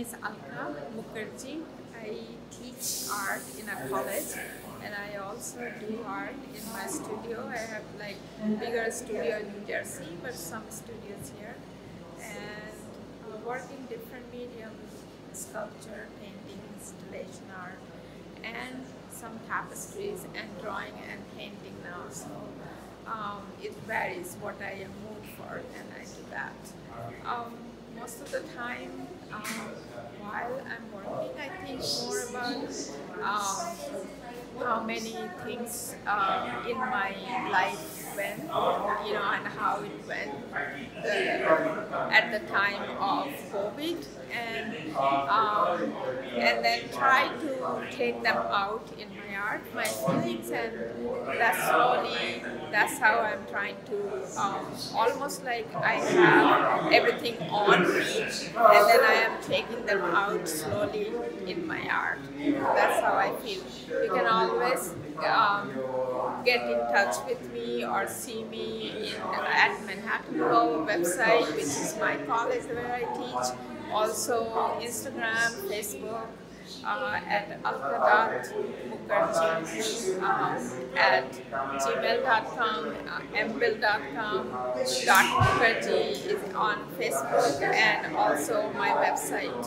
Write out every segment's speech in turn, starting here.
is Alka Mukherjee. I teach art in a college and I also do art in my studio. I have like bigger studio in New Jersey, but some studios here. And uh, work in different mediums, sculpture, painting, installation art, and some tapestries and drawing and painting now. So um, it varies what I am moved for and I do that. Um, most of the time while I'm working, I think more about um, how many things um, in my life went, you know, and how it went uh, at the time of COVID, and um, and then try to take them out in my art, my feelings, and that slowly, that's how I'm trying to um, almost like I have everything on me, and then I am taking them out slowly in my art. That's how I feel. You can always um, get in touch with me or see me in, at Manhattanville website, which is my college where I teach. Also Instagram, Facebook, uh, at alka.mukherjee, um, at gmail.com, uh, mbill.com, dot Mukherjee is on Facebook and also my website.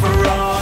never wrong.